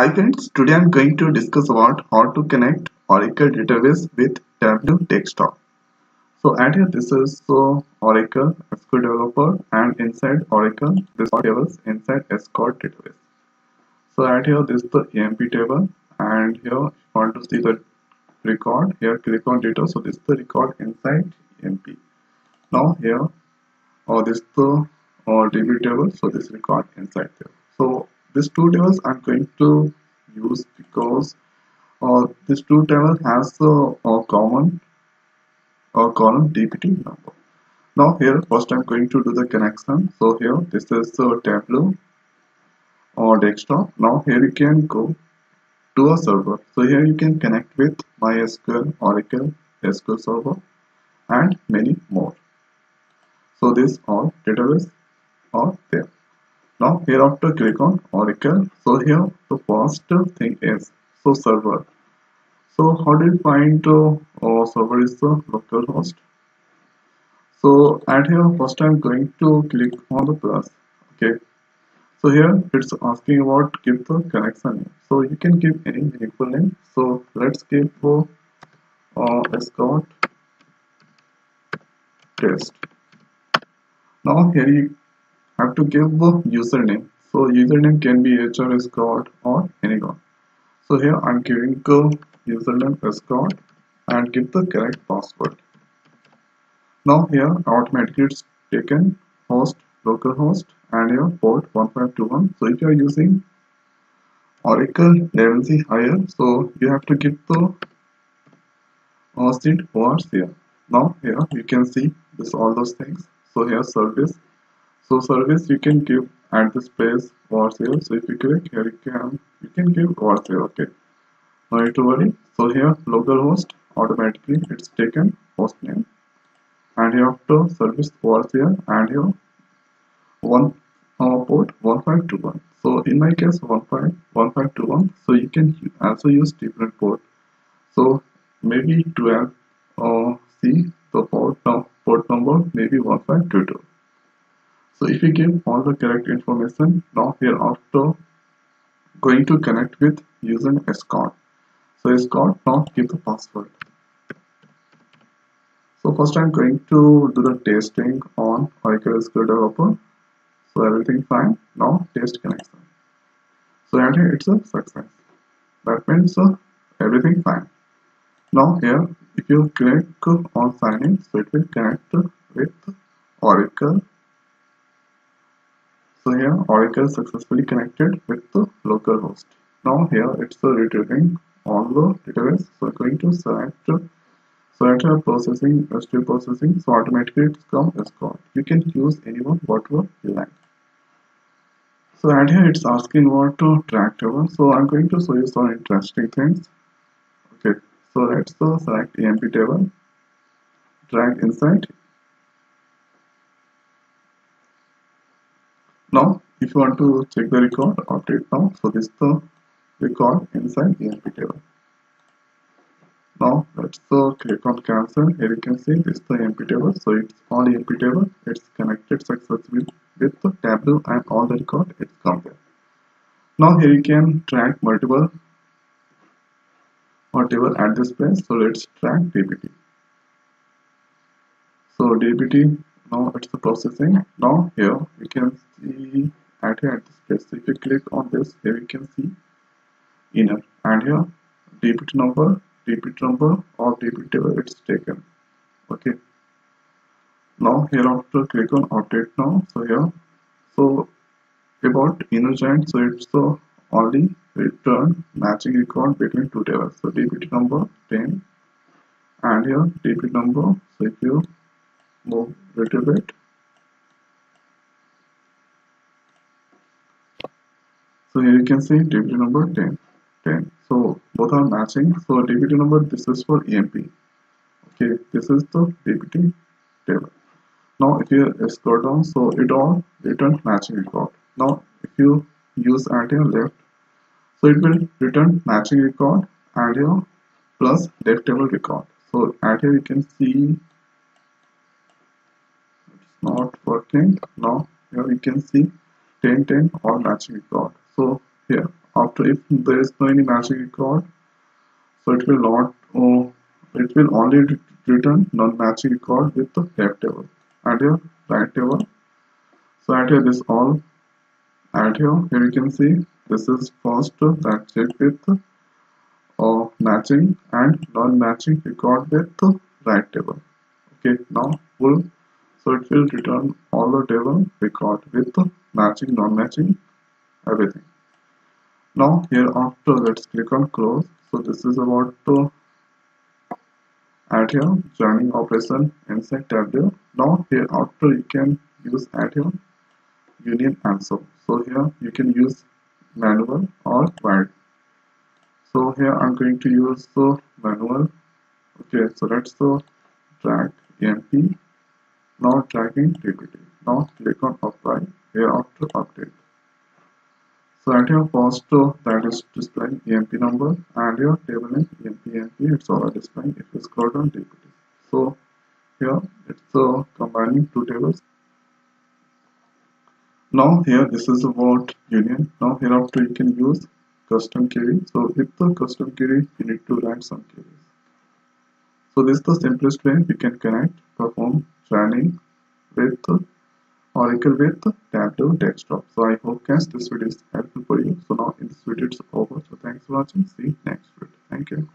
Hi friends, today I'm going to discuss about how to connect Oracle database with Tableau desktop. So at here this is so Oracle SQL developer and inside Oracle this tables inside SQL database. So at here this is the EMP table and here you want to see the record here click on data so this is the record inside EMP. Now here or uh, this is the or uh, DB table so this record inside there. So these two tables I'm going to use because uh, this two table has a, a common a column DBT number. Now here first I'm going to do the connection. So here this is the Tableau or desktop. Now here you can go to a server. So here you can connect with MySQL, Oracle, SQL Server and many more. So this all database are there. Now here after click on Oracle. So here the first thing is so server. So how do you find uh, uh, server is the local host? So at here first I'm going to click on the plus. Okay. So here it's asking about give the connection name. So you can give any meaningful name. So let's give uh, uh, scott test. Now here you have to give the username. So username can be hr scott or anyone so here i'm giving the username as scott and give the correct password. Now here automatically it's taken host localhost and your port 1521 so if you are using oracle level c higher so you have to give the seed words here. Now here you can see this all those things. So here service so service you can give at the space was here so if you click here you can you can give was here okay? No need to worry. So here localhost automatically it's taken host name. And here after service was here and here one uh, port 1521 so in my case 1521 so you can also use different port. So maybe 12 uh, see the port, uh, port number maybe 1522 so if you give all the correct information now here after going to connect with using scott. So scott now give the password. So first i'm going to do the testing on oracle sql developer. So everything fine. Now test connection. So and here it's a success. That means uh, everything fine. Now here if you click on sign in so it will connect with oracle so here Oracle successfully connected with the local host. Now here it's the retrieving on the database. So I'm going to select select a processing, S2 processing. So automatically it's come scott. You can use anyone whatever you like. So and here it's asking what to track table. So I'm going to show you some interesting things. Okay, so let's uh, select EMP table, drag inside Now, if you want to check the record, update now. So this is the record inside EMP table. Now let's click on cancel. Here you can see this is the EMP table. So it's all EMP table. It's connected successfully with the Tableau and all the record it's come there. Now here you can track multiple or table at this place. So let's track DBT. So DBT now it's the processing. Now here we can see at here at this place so if you click on this here we can see inner. And here dbt number dbt number or dbt table it's taken. Okay. Now here after click on update now. So here so about inner join so it's the only return matching record between two tables. So dbt number 10 and here dbt number. So if you move little bit. So here you can see dbt number 10 10 so both are matching. So dbt number this is for emp okay this is the dbt table. Now if you scroll down so it all return matching record now if you use anti left so it will return matching record and your plus left table record. So at here you can see working now here you can see 10 10 all matching record. So here after if there is no any matching record so it will not oh, it will only return non-matching record with the left table. And here right table. So add here this all add here. Here you can see this is first that check with uh, matching and non-matching record with the right table. Okay now full so it will return all the table record with the matching non-matching everything. Now here after let's click on close. So this is about to add here joining operation inside tableau now here after you can use add here union answer so. Here you can use manual or wired. So here i'm going to use the manual. Okay so let's so drag emp now dragging dpt now click on apply after update so at your first row that is displaying EMP number and your table name EMP EMP it's all displaying if you scroll down DPT. So here it's uh, combining two tables. Now here this is about union. Now hereafter you can use custom query. So with the custom query you need to write some queries. So this is the simplest way you can connect, perform joining with Oracle with Tableau desktop. So I hope guys this video is helpful for you. So now this video it's over. So thanks for watching. See you next video. Thank you.